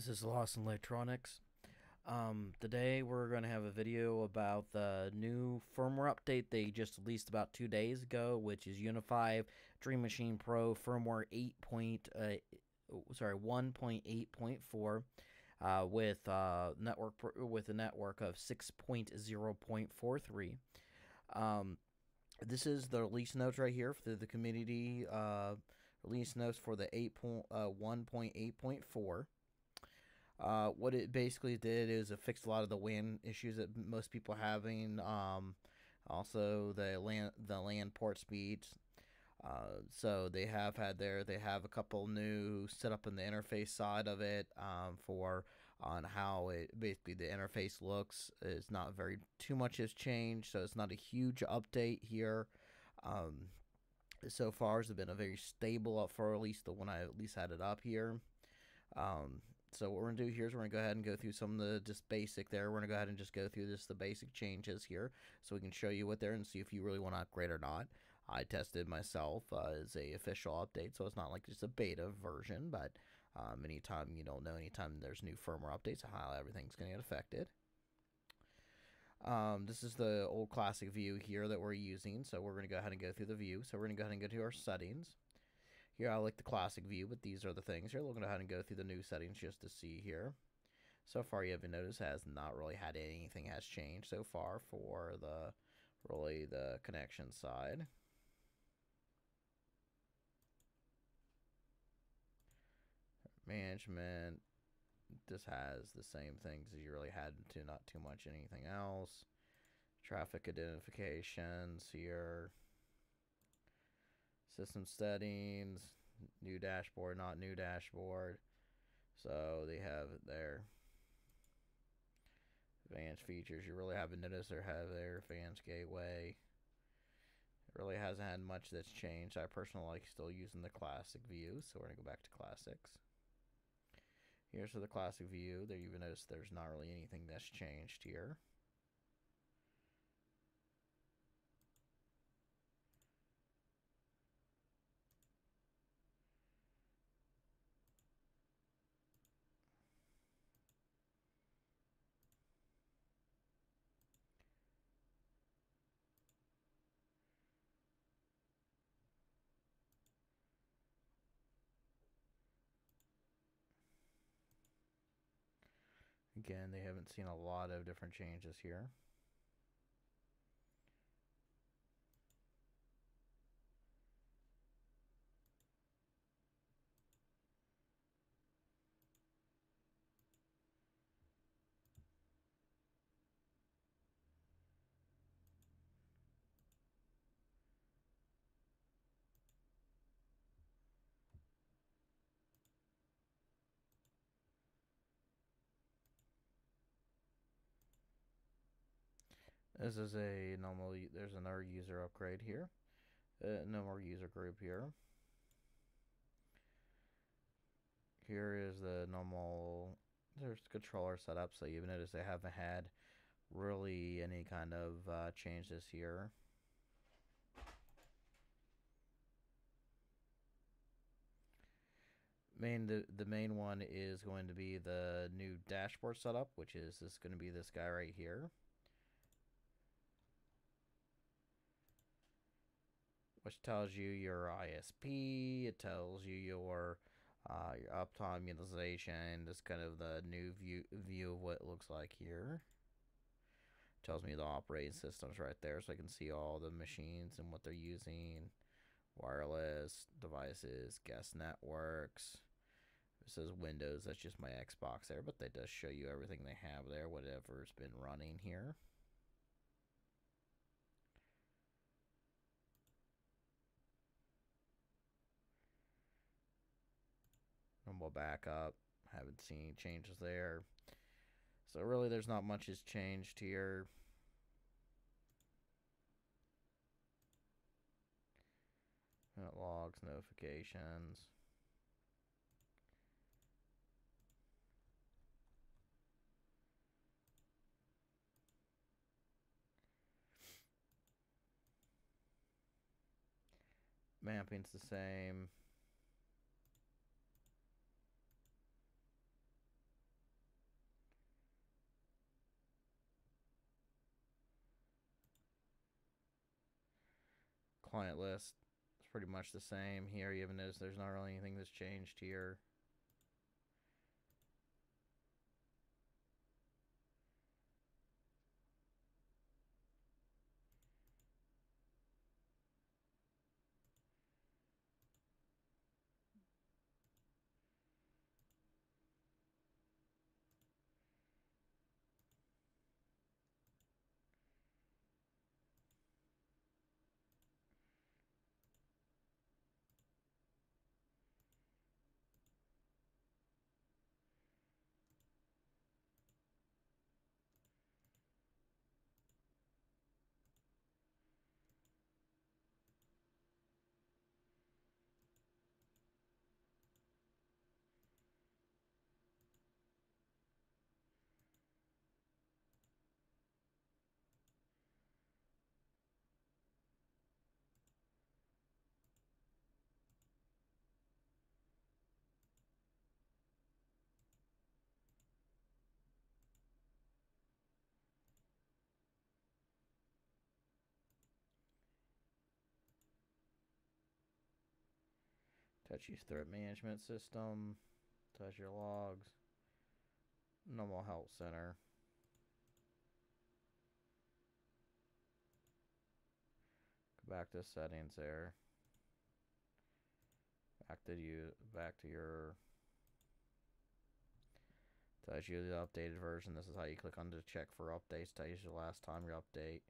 This is Lost In Electronics. Um, today we're going to have a video about the new firmware update they just released about two days ago, which is UniFi Dream Machine Pro firmware 8. Point, uh, sorry 1.8.4 uh, with uh, network with a network of 6.0.43. Um, this is the release notes right here for the community uh, release notes for the 8.1.8.4. Uh, what it basically did is it fixed a lot of the WAN issues that most people are having. Um, also the land the LAN port speeds. Uh, so they have had there. They have a couple new setup in the interface side of it um, for on how it basically the interface looks. It's not very too much has changed, so it's not a huge update here. Um, so far, it's been a very stable up for at least the one I at least had it up here. Um, so what we're going to do here is we're going to go ahead and go through some of the just basic there. We're going to go ahead and just go through this the basic changes here so we can show you what they're and see if you really want to upgrade or not. I tested myself uh, as a official update, so it's not like just a beta version, but um, anytime you don't know, anytime there's new firmware updates, how everything's going to get affected. Um, this is the old classic view here that we're using, so we're going to go ahead and go through the view. So we're going to go ahead and go to our settings. Here I like the classic view, but these are the things. Here to go ahead and go through the new settings just to see here. So far you haven't noticed has not really had anything has changed so far for the really the connection side. Management this has the same things as you really had to not too much anything else. Traffic identifications here system settings, new dashboard, not new dashboard. So they have there. Advanced features. You really haven't noticed or have their advanced gateway. It really hasn't had much that's changed. I personally like still using the classic view, so we're gonna go back to classics. Here's the classic view. There you notice there's not really anything that's changed here. Again, they haven't seen a lot of different changes here. This is a normal, there's another user upgrade here. Uh, no more user group here. Here is the normal, there's controller setup, so you notice they haven't had really any kind of uh, changes here. Main the, the main one is going to be the new dashboard setup, which is this going to be this guy right here. Which tells you your ISP, it tells you your uh, your uptime utilization. This kind of the new view view of what it looks like here. tells me the operating systems right there, so I can see all the machines and what they're using, wireless devices, guest networks. It says Windows. That's just my Xbox there, but that does show you everything they have there, whatever's been running here. We'll back up. Haven't seen any changes there. So really there's not much has changed here. logs, notifications. Mapping's the same. Client list is pretty much the same here. You even notice there's not really anything that's changed here. Your threat management system. Touch your logs. Normal help center. Go back to settings there. Back to you back to your tells you the updated version. This is how you click on to check for updates. Tells you the last time your update.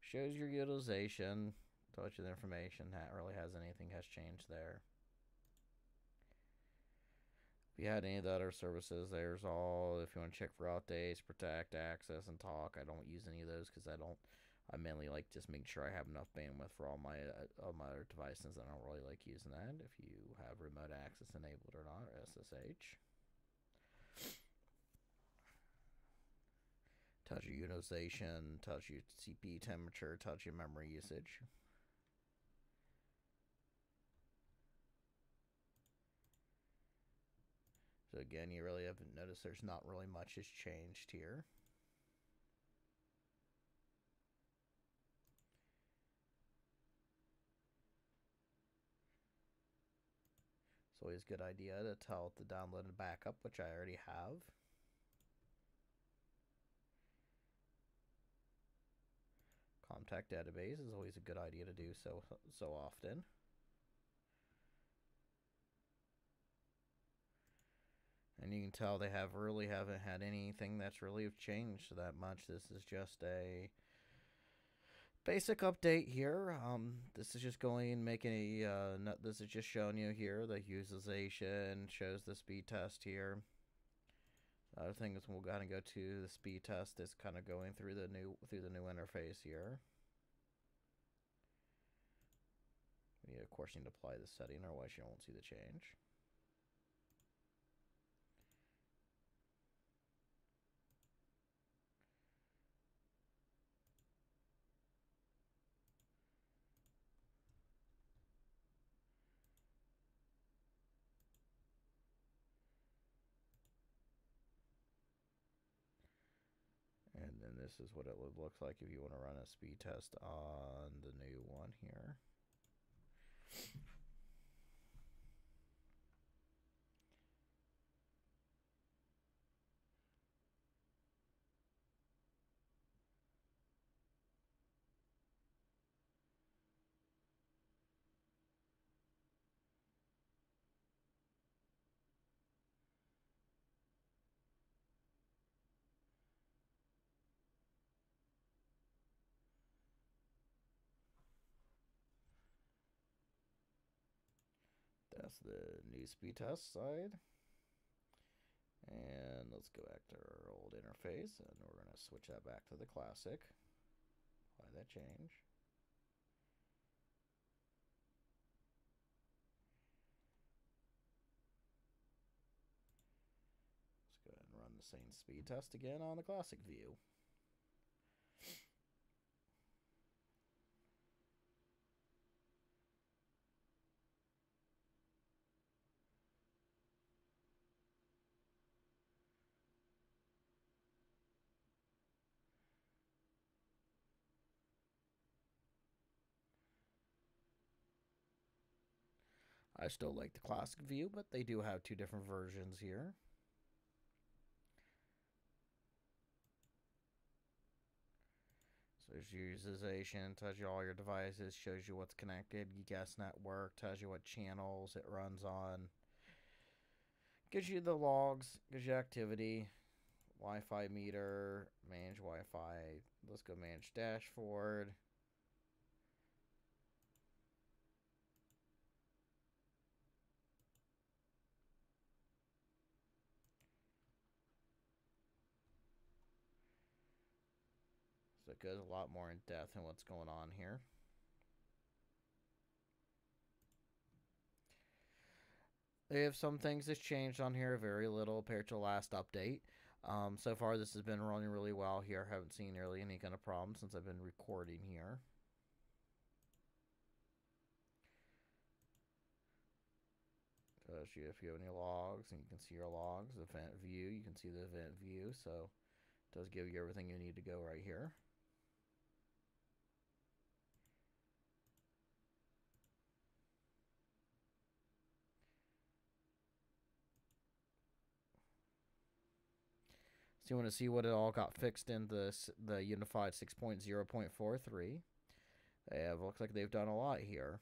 Shows your utilization. Tells you the information. That really has anything has changed there. If you had any of the other services, there's all. If you want to check for updates, protect, access, and talk, I don't use any of those because I don't. I mainly like just making sure I have enough bandwidth for all my uh, all my other devices. I don't really like using that. If you have remote access enabled or not, or SSH. Touch your utilization, touch your CPU temperature, touch your memory usage. Again, you really haven't noticed there's not really much has changed here. It's always a good idea to tell it to download a backup, which I already have. Contact database is always a good idea to do so so often. And you can tell they have really haven't had anything that's really changed that much. This is just a basic update here. Um, this is just going making a uh, this is just showing you here the utilization shows the speed test here. The other thing is we'll kind of go to the speed test. It's kind of going through the new through the new interface here. We of course need to apply the setting, otherwise you won't see the change. This is what it would look like if you want to run a speed test on the new one here. That's the new speed test side. And let's go back to our old interface and we're going to switch that back to the classic. Apply that change. Let's go ahead and run the same speed test again on the classic view. I still like the classic view, but they do have two different versions here. So there's utilization, tells you all your devices, shows you what's connected, guest network, tells you what channels it runs on, gives you the logs, gives you activity, Wi-Fi meter, manage Wi-Fi. Let's go manage dashboard. Goes a lot more in depth in what's going on here. They have some things that's changed on here, very little compared to last update. Um, so far, this has been running really well here. I haven't seen nearly any kind of problem since I've been recording here. You if you have any logs, and you can see your logs. Event view, you can see the event view. So it does give you everything you need to go right here. So you want to see what it all got fixed in the the Unified 6.0.43. They have looks like they've done a lot here.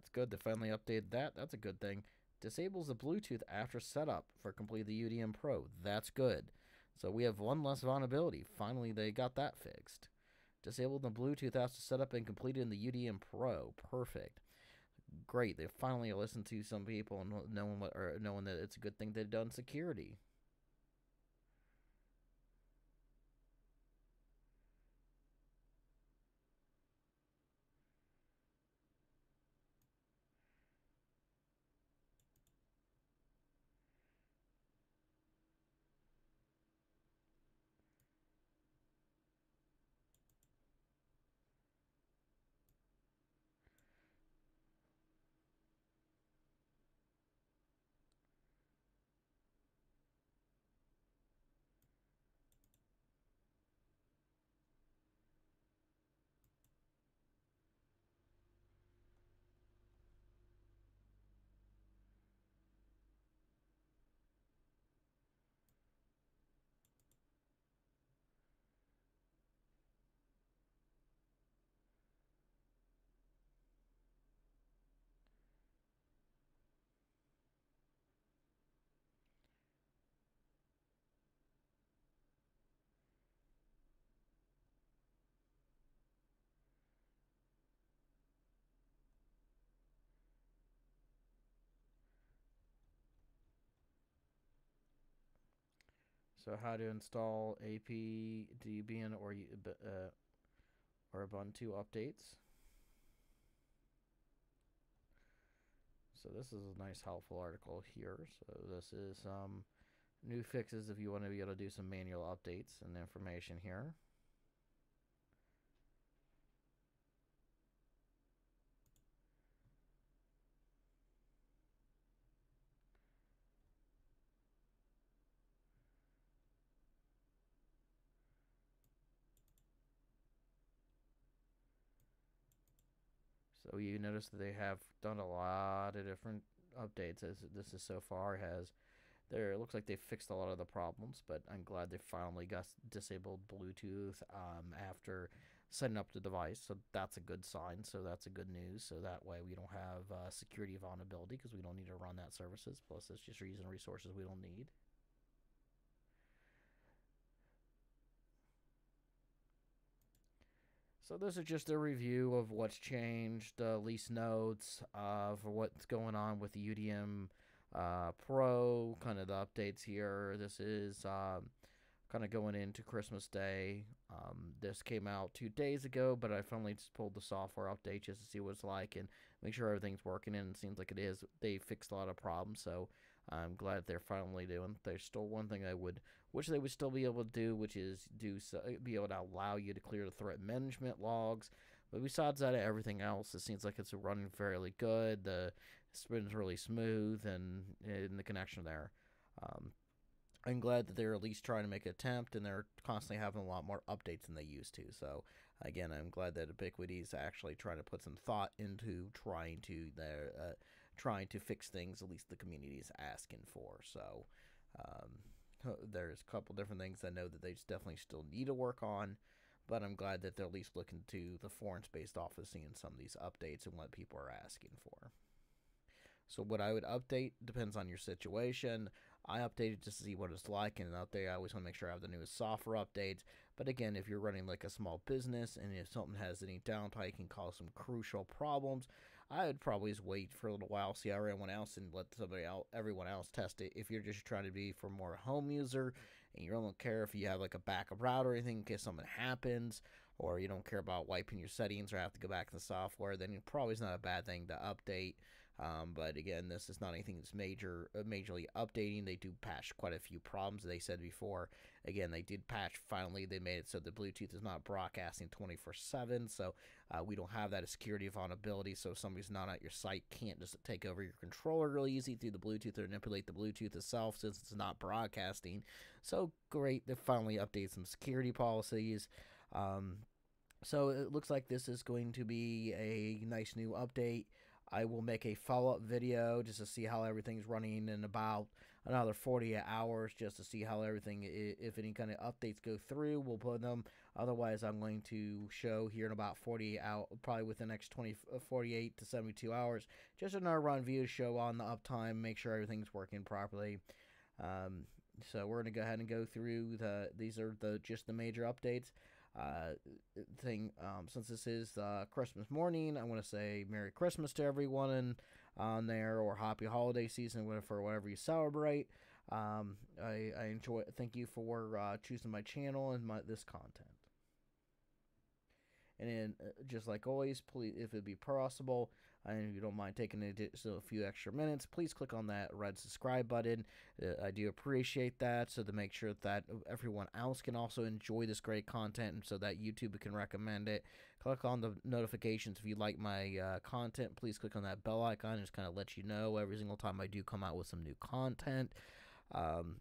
That's good. They finally updated that. That's a good thing. Disables the Bluetooth after setup for complete the UDM Pro. That's good. So we have one less vulnerability. Finally, they got that fixed. Disabled the Bluetooth after setup and completed in the UDM Pro. Perfect. Great. They finally listened to some people and knowing what or knowing that it's a good thing they've done security. So how to install AP Debian or uh, or Ubuntu updates. So this is a nice helpful article here. So this is um, new fixes if you want to be able to do some manual updates and information here. You notice that they have done a lot of different updates as this is so far has. There, it looks like they fixed a lot of the problems, but I'm glad they finally got disabled Bluetooth um, after setting up the device. So that's a good sign. So that's a good news. So that way we don't have uh, security vulnerability because we don't need to run that services. Plus, it's just using resources we don't need. So this is just a review of what's changed, uh, least notes uh, for what's going on with the UDM uh, Pro, kind of the updates here. This is um, kind of going into Christmas Day. Um, this came out two days ago, but I finally just pulled the software update just to see what it's like and make sure everything's working. And it seems like it is. They fixed a lot of problems, so I'm glad they're finally doing. There's still one thing I would wish they would still be able to do, which is do so, be able to allow you to clear the threat management logs. But besides that, everything else, it seems like it's running fairly good. The spin's really smooth and in the connection there. Um, I'm glad that they're at least trying to make an attempt, and they're constantly having a lot more updates than they used to. So again, I'm glad that Ubiquiti is actually trying to put some thought into trying to their uh, trying to fix things. At least the community is asking for. So um, there's a couple different things I know that they definitely still need to work on. But I'm glad that they're at least looking to the foreign based office seeing some of these updates and what people are asking for. So what I would update depends on your situation. I update it just to see what it's like, and out there I always want to make sure I have the newest software updates. But again, if you're running like a small business and if something has any downtime, can cause some crucial problems. I would probably just wait for a little while, see how everyone else, and let somebody else, everyone else test it. If you're just trying to be for more home user, and you don't care if you have like a backup router or anything in case something happens, or you don't care about wiping your settings or have to go back to the software, then it probably is not a bad thing to update. Um, but again, this is not anything that's major, uh, majorly updating. They do patch quite a few problems. They said before. Again, they did patch. Finally, they made it so the Bluetooth is not broadcasting 24/7. So uh, we don't have that a security vulnerability. So if somebody's not at your site, can't just take over your controller really easy through the Bluetooth or manipulate the Bluetooth itself since it's not broadcasting. So great. They finally updated some security policies. Um, so it looks like this is going to be a nice new update. I will make a follow up video just to see how everything's running in about another 48 hours just to see how everything, if any kind of updates go through, we'll put them. Otherwise, I'm going to show here in about 48 hours, probably within the next 20, uh, 48 to 72 hours, just another run view show on the uptime, make sure everything's working properly. Um, so we're going to go ahead and go through the, these are the just the major updates uh, thing. Um, since this is uh, Christmas morning, I want to say Merry Christmas to everyone in, on there, or Happy Holiday Season for whatever you celebrate. Um, I, I enjoy. Thank you for uh, choosing my channel and my this content. And then, uh, just like always, please, if it be possible, and if you don't mind taking a few extra minutes, please click on that red subscribe button. Uh, I do appreciate that. So to make sure that everyone else can also enjoy this great content, and so that YouTube can recommend it. Click on the notifications if you like my uh, content. Please click on that bell icon. Just kind of let you know every single time I do come out with some new content. Um,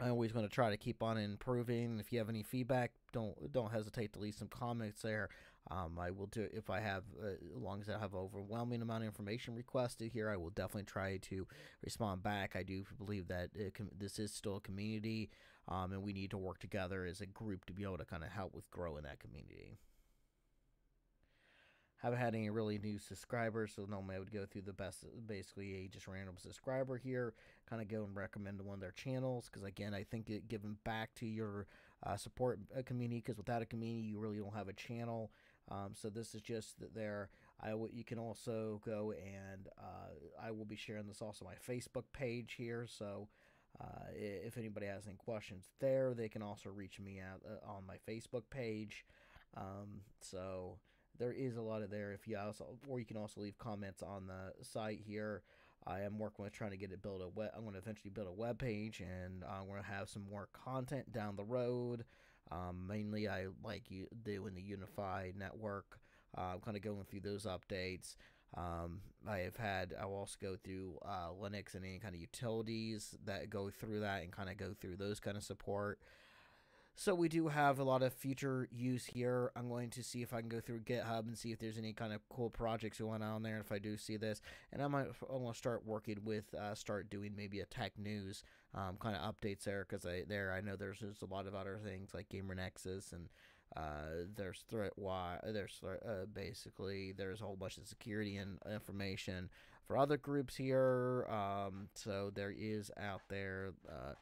I'm always going to try to keep on improving. If you have any feedback, don't don't hesitate to leave some comments there. Um, I will do if I have, uh, as long as I have overwhelming amount of information requested here, I will definitely try to respond back. I do believe that com- this is still a community, um, and we need to work together as a group to be able to kind of help with growing that community. Haven't had any really new subscribers, so normally I would go through the best, basically a just random subscriber here, kind of go and recommend one of their channels because again, I think it giving back to your uh, support community because without a community, you really don't have a channel. Um, so this is just there. I w- you can also go and uh, I will be sharing this also my Facebook page here. So uh, if anybody has any questions there, they can also reach me out uh, on my Facebook page. Um, so there is a lot of there. If you also, or you can also leave comments on the site here. I am working with trying to get it built a web. I'm going to eventually build a web page, and I'm going to have some more content down the road. Um, mainly, I like you doing the unified network. Uh, I'm kind of going through those updates. Um, I have had, I'll also go through uh, Linux and any kind of utilities that go through that and kind of go through those kind of support. So we do have a lot of future use here. I'm going to see if I can go through GitHub and see if there's any kind of cool projects going on there. If I do see this, and I might I want to start working with uh, start doing maybe a tech news um, kind of updates there because I there I know there's there's a lot of other things like Gamer Nexus and uh, there's threat why there's uh, basically there's a whole bunch of security and information for other groups here. Um, so there is out there. Uh,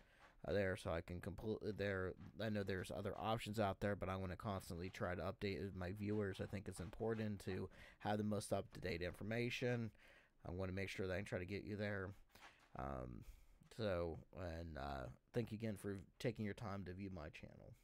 there so I can completely there I know there's other options out there but I want to constantly try to update my viewers. I think it's important to have the most up-to-date information. I want to make sure that I can try to get you there. Um, so and uh, thank you again for taking your time to view my channel